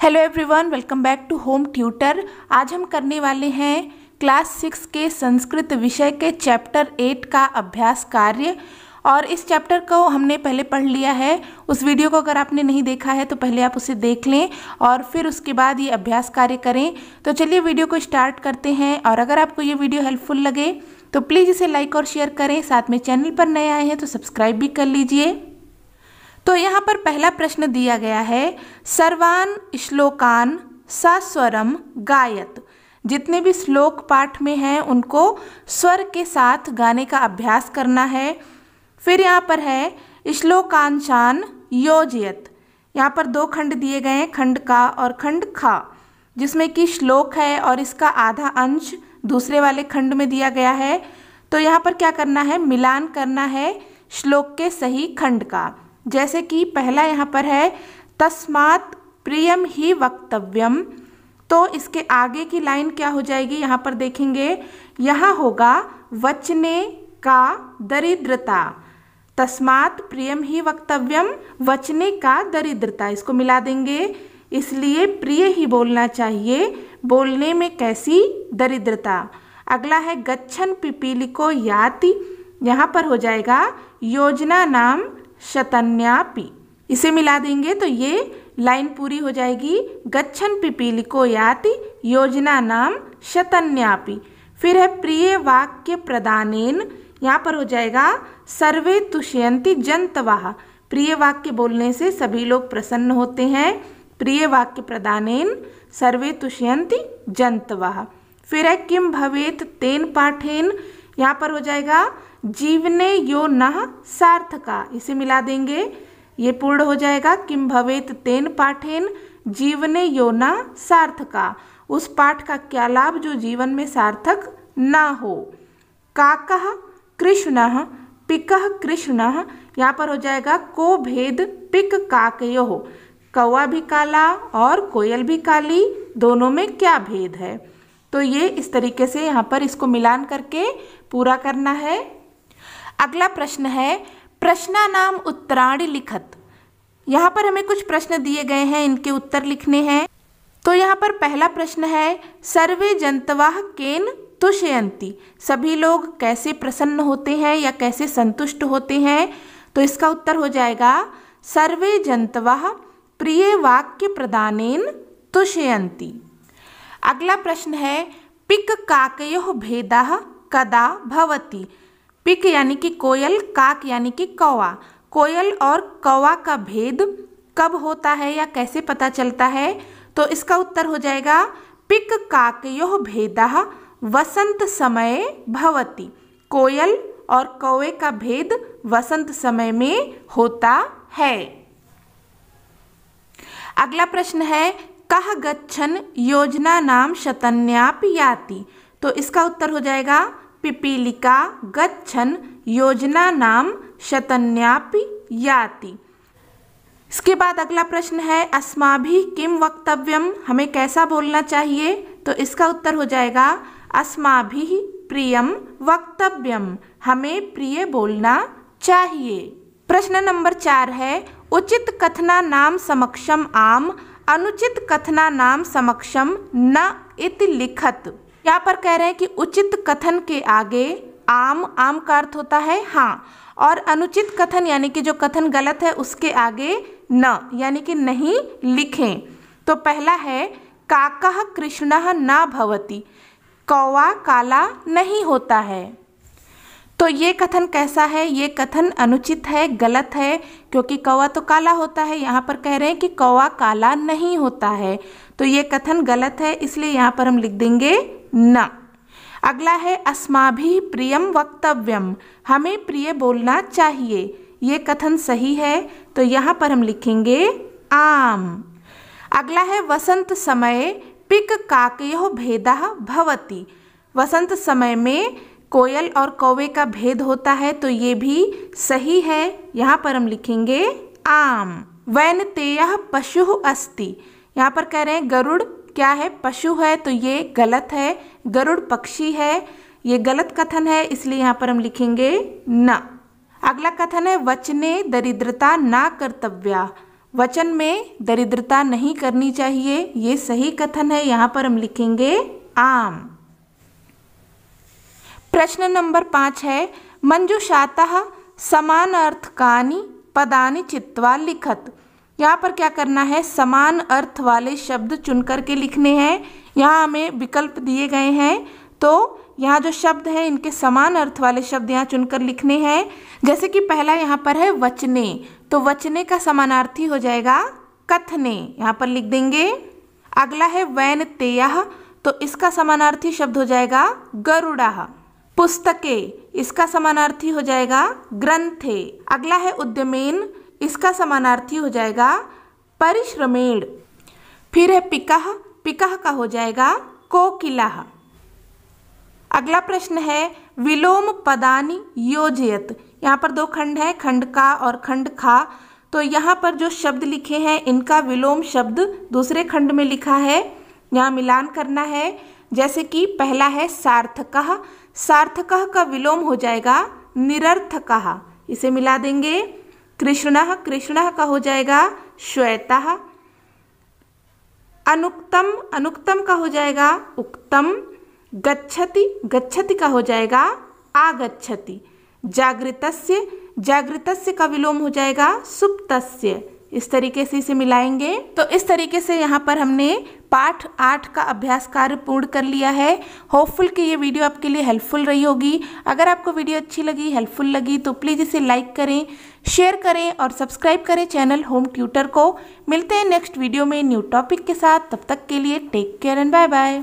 Hello everyone welcome back to home tutor आज हम करने वाले हैं क्लास सिक्स के संस्कृत विषय के चैप्टर एट का अभ्यास कार्य। और इस चैप्टर को हमने पहले पढ़ लिया है। उस वीडियो को अगर आपने नहीं देखा है तो पहले आप उसे देख लें और फिर उसके बाद ये अभ्यास कार्य करें। तो चलिए वीडियो को स्टार्ट करते हैं। और अगर आपको ये वीडियो हेल्पफुल लगे तो प्लीज़ इसे लाइक और शेयर करें। साथ में चैनल पर नए आए हैं तो सब्सक्राइब भी कर लीजिए। तो यहाँ पर पहला प्रश्न दिया गया है, सर्वान श्लोकान सस्वरम गायत। जितने भी श्लोक पाठ में हैं, उनको स्वर के साथ गाने का अभ्यास करना है। फिर यहाँ पर है, श्लोकांशान योजयत। यहाँ पर दो खंड दिए गए हैं, खंड का और खंड खा, जिसमें कि श्लोक है और इसका आधा अंश दूसरे वाले खंड में दिया गया है। तो यहाँ पर क्या करना है, मिलान करना है श्लोक के सही खंड का। जैसे कि पहला यहाँ पर है, तस्मात प्रियम ही वक्तव्यम। तो इसके आगे की लाइन क्या हो जाएगी, यहाँ पर देखेंगे। यहाँ होगा, वचने का दरिद्रता। तस्मात प्रियम ही वक्तव्यम, वचने का दरिद्रता। इसको मिला देंगे। इसलिए प्रिय ही बोलना चाहिए। बोलने में कैसी दरिद्रता? अगला है, गच्छन पिपीलिको याति। यहाँ पर हो जाएगा, योजना नाम शतन्यापी। इसे मिला देंगे तो ये लाइन पूरी हो जाएगी। गच्छन पिपीलिको याति, योजना नाम शतन्यापी। फिर है प्रिय वाक्य प्रदानेन। यहाँ पर हो जाएगा, सर्वे तुष्यंती जंतवाह प्रिय वाक्य बोलने से सभी लोग प्रसन्न होते हैं। प्रिय वाक्य प्रदानेन, सर्वे तुष्यंती जंतवाह फिर है किम भवेत तेन पाठेन। यहाँ पर हो जाएगा जीवने यो न सार्थका। इसे मिला देंगे। ये पूर्ण हो जाएगा। किम भवेत तेन पाठेन, जीवने यो न सार्थका। उस पाठ का क्या लाभ जो जीवन में सार्थक ना हो? काक कृष्ण, पिक कृष्ण, यहाँ पर हो जाएगा, को भेद पिक काकयो। हो कौआ भी काला और कोयल भी काली, दोनों में क्या भेद है? तो ये इस तरीके से यहाँ पर इसको मिलान करके पूरा करना है। अगला प्रश्न है, प्रश्ना नाम उत्तराणी लिखत। यहाँ पर हमें कुछ प्रश्न दिए गए हैं, इनके उत्तर लिखने हैं। तो यहाँ पर पहला प्रश्न है, सर्वे जनतवाह केन तुषयंती। सभी लोग कैसे प्रसन्न होते हैं या कैसे संतुष्ट होते हैं? तो इसका उत्तर हो जाएगा, सर्वे जंतवाह प्रिय वाक्य प्रदानेन तुषयंती। अगला प्रश्न है, पिक काकयो भेदा कदा भवती? पिक यानी कि कोयल, काक यानी कि कौवा। कोयल और कौवा का भेद कब होता है या कैसे पता चलता है? तो इसका उत्तर हो जाएगा, पिक काकयो भेदा वसंत समय भवती। कोयल और कौवे का भेद वसंत समय में होता है। अगला प्रश्न है, कह गच्छन योजना नाम शतन्याप याति तो इसका उत्तर हो जाएगा पिपीलिका गच्छन योजना नाम शतन्याप याति। इसके बाद अगला प्रश्न है, अस्माभि किम वक्तव्यम हमें कैसा बोलना चाहिए? तो इसका उत्तर हो जाएगा, अस्माभि प्रियम वक्तव्यम हमें प्रिय बोलना चाहिए। प्रश्न नंबर चार है, उचित कथना नाम समक्षम आम, अनुचित कथना नाम समक्षम न इति लिखत। यहाँ पर कह रहे हैं कि उचित कथन के आगे आम आम का अर्थ होता है हाँ और अनुचित कथन यानी कि जो कथन गलत है उसके आगे न, यानी कि नहीं लिखें। तो पहला है काकह कृष्ण न भवती, कौवा काला नहीं होता है। तो ये कथन कैसा है? ये कथन अनुचित है, गलत है, क्योंकि कौवा तो काला होता है। यहाँ पर कह रहे हैं कि कौवा काला नहीं होता है। तो ये कथन गलत है, इसलिए यहाँ पर हम लिख देंगे न। अगला है अस्माभि प्रियम वक्तव्यम हमें प्रिय बोलना चाहिए। ये कथन सही है? तो यहाँ पर हम लिखेंगे, आम। अगला है, वसंत समय पिक काकयो भेदा भवती। वसंत समय में कोयल और कौवे का भेद होता है तो ये भी सही है। यहाँ पर हम लिखेंगे, आम। वैन तेय पशु अस्ति। यहाँ पर कह रहे हैं, गरुड़ क्या है? पशु है तो ये गलत है। गरुड़ पक्षी है, ये गलत कथन है, इसलिए यहाँ पर हम लिखेंगे न। अगला कथन है, वचने दरिद्रता ना कर्तव्या। वचन में दरिद्रता नहीं करनी चाहिए, ये सही कथन है, यहाँ पर हम लिखेंगे आम। प्रश्न नंबर पाँच है, मंजुषातः समान अर्थकानि पदानि चित्वा लिखत। यहाँ पर क्या करना है? समान अर्थ वाले शब्द चुन करके लिखने हैं। यहाँ हमें विकल्प दिए गए हैं। तो यहाँ जो शब्द हैं, इनके समान अर्थ वाले शब्द यहाँ चुनकर लिखने हैं। जैसे कि पहला यहाँ पर है वचने। तो वचने का समानार्थी हो जाएगा कथने। यहाँ पर लिख देंगे। अगला है वैन तेय। तो इसका समानार्थी शब्द हो जाएगा गरुड़ा। पुस्तके। इसका समानार्थी हो जाएगा ग्रंथे। अगला है उद्यमेन। इसका समानार्थी हो जाएगा परिश्रमेण। फिर है पिकह पिकह का हो जाएगा कोकिला अगला प्रश्न है, विलोम पदानी योजयत। यहाँ पर दो खंड है, खंड का और खंड खा। तो यहाँ पर जो शब्द लिखे हैं, इनका विलोम शब्द दूसरे खंड में लिखा है। यहाँ मिलान करना है, जैसे कि पहला है सार्थक। सार्थक का विलोम हो जाएगा निरर्थक। इसे मिला देंगे। कृष्ण कृष्ण का हो जाएगा श्वेता। अनुक्तम अनुक्तम का हो जाएगा उक्तम। गच्छति गच्छति का हो जाएगा आगच्छति। जागृतस्य जागृतस्य का विलोम हो जाएगा सुप्तस्य। इस तरीके से इसे मिलाएँगे। तो इस तरीके से यहाँ पर हमने पाठ आठ का अभ्यास कार्य पूर्ण कर लिया है। होपफुल कि ये वीडियो आपके लिए हेल्पफुल रही होगी। अगर आपको वीडियो अच्छी लगी हेल्पफुल लगी तो प्लीज़ इसे लाइक करें शेयर करें और सब्सक्राइब करें चैनल होम ट्यूटर को। मिलते हैं नेक्स्ट वीडियो में न्यू टॉपिक के साथ। तब तक के लिए take care and bye bye